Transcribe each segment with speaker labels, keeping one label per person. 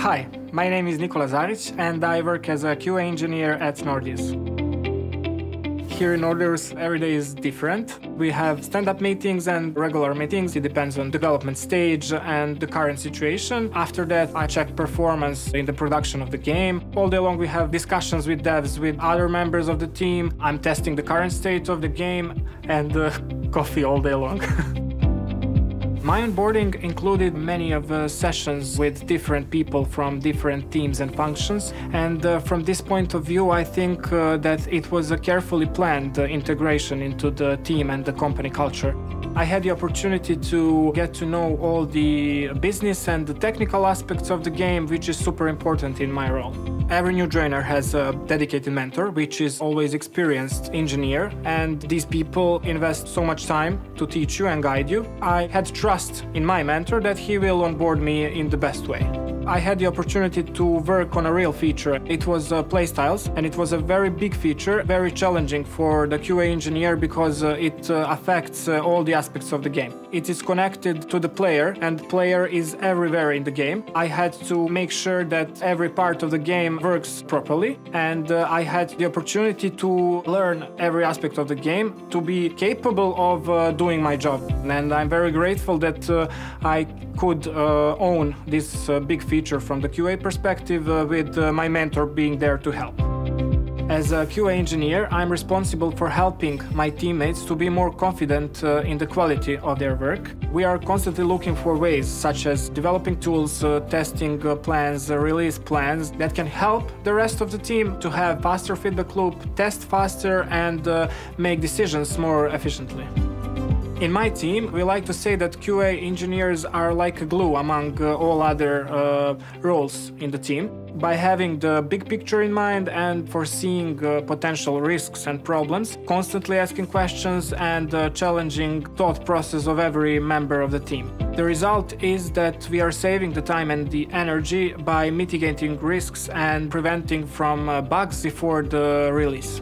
Speaker 1: Hi, my name is Nikola Zaric and I work as a QA engineer at Nordeus. Here in Nordeus, every day is different. We have stand-up meetings and regular meetings. It depends on development stage and the current situation. After that, I check performance in the production of the game. All day long, we have discussions with devs, with other members of the team. I'm testing the current state of the game and uh, coffee all day long. My onboarding included many of the sessions with different people from different teams and functions, and uh, from this point of view, I think uh, that it was a carefully planned uh, integration into the team and the company culture. I had the opportunity to get to know all the business and the technical aspects of the game, which is super important in my role. Every new joiner has a dedicated mentor, which is always experienced engineer, and these people invest so much time to teach you and guide you. I had trust in my mentor that he will onboard me in the best way. I had the opportunity to work on a real feature. It was uh, playstyles, and it was a very big feature, very challenging for the QA engineer because uh, it uh, affects uh, all the aspects of the game. It is connected to the player, and the player is everywhere in the game. I had to make sure that every part of the game works properly, and uh, I had the opportunity to learn every aspect of the game to be capable of uh, doing my job. And I'm very grateful that I could own this big feature from the QA perspective uh, with uh, my mentor being there to help. As a QA engineer, I'm responsible for helping my teammates to be more confident uh, in the quality of their work. We are constantly looking for ways, such as developing tools, uh, testing uh, plans, uh, release plans that can help the rest of the team to have faster feedback loop, test faster, and make decisions more efficiently. In my team, we like to say that QA engineers are like a glue among uh, all other uh, roles in the team. By having the big picture in mind and foreseeing uh, potential risks and problems, constantly asking questions and uh, challenging thought process of every member of the team. The result is that we are saving the time and the energy by mitigating risks and preventing from uh, bugs before the release.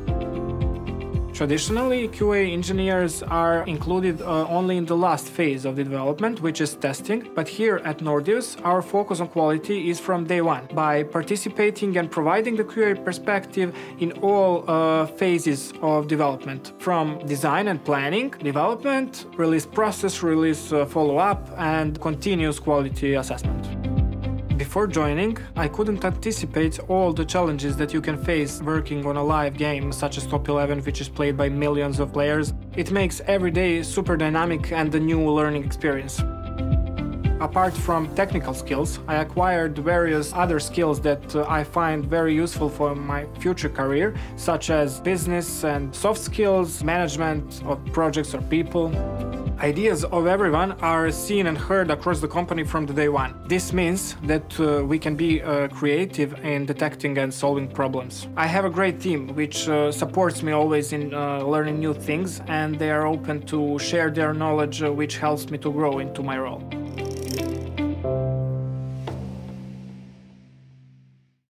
Speaker 1: Traditionally, QA engineers are included uh, only in the last phase of the development, which is testing. But here at Nordeus, our focus on quality is from day one by participating and providing the QA perspective in all uh, phases of development from design and planning, development, release process, release uh, follow up, and continuous quality assessment. Before joining, I couldn't anticipate all the challenges that you can face working on a live game such as Top 11, which is played by millions of players. It makes every day super dynamic and a new learning experience. Apart from technical skills, I acquired various other skills that uh, I find very useful for my future career, such as business and soft skills, management of projects or people. Ideas of everyone are seen and heard across the company from the day one. This means that uh, we can be uh, creative in detecting and solving problems. I have a great team which uh, supports me always in uh, learning new things and they are open to share their knowledge uh, which helps me to grow into my role.